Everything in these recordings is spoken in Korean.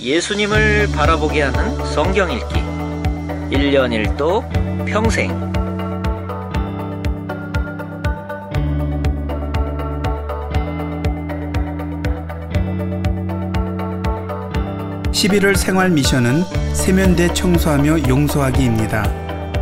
예수님을 바라보게 하는 성경 읽기 1년 1도 평생 11월 생활 미션은 세면대 청소하며 용서하기입니다.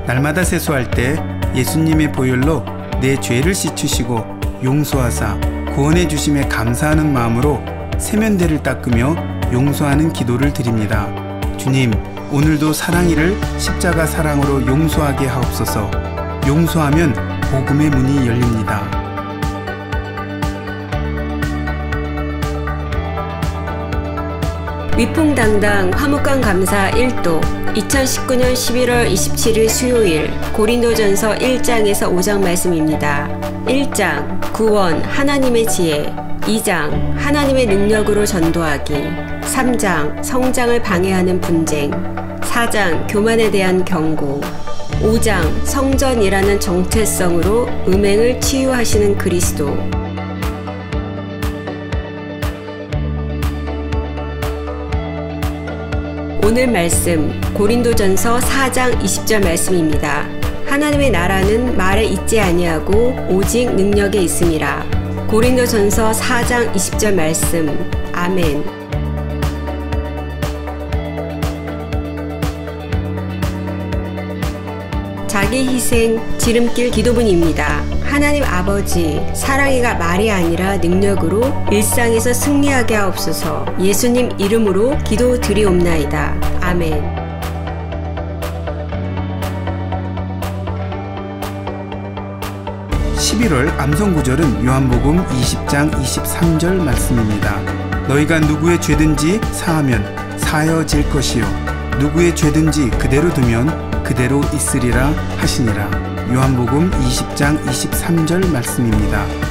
날마다 세수할 때 예수님의 보혈로 내 죄를 씻으시고 용서하사 구원해 주심에 감사하는 마음으로 세면대를 닦으며 용서하는 기도를 드립니다. 주님, 오늘도 사랑이를 십자가 사랑으로 용서하게 하옵소서. 용서하면 복음의 문이 열립니다. 위풍당당 화목강 감사 1도 2019년 11월 27일 수요일 고린도전서 1장에서 5장 말씀입니다. 1장 구원 하나님의 지혜. 2장 하나님의 능력으로 전도하기. 3장 성장을 방해하는 분쟁. 4장 교만에 대한 경고. 5장 성전이라는 정체성으로 음행을 치유하시는 그리스도 오늘 말씀 고린도전서 4장 20절 말씀입니다. 하나님의 나라는 말에 있지 아니하고 오직 능력에 있음이라. 고린도전서 4장 20절 말씀. 아멘. 자기 희생 지름길 기도문입니다. 하나님 아버지, 사랑이가 말이 아니라 능력으로 일상에서 승리하게 하옵소서. 예수님 이름으로 기도 드리옵나이다. 아멘. 11월 암송 구절은 요한복음 20장 23절 말씀입니다. 너희가 누구의 죄든지 사하면 사여질 것이요 누구의 죄든지 그대로 두면 그대로 있으리라 하시니라. 요한복음 20장 23절 말씀입니다.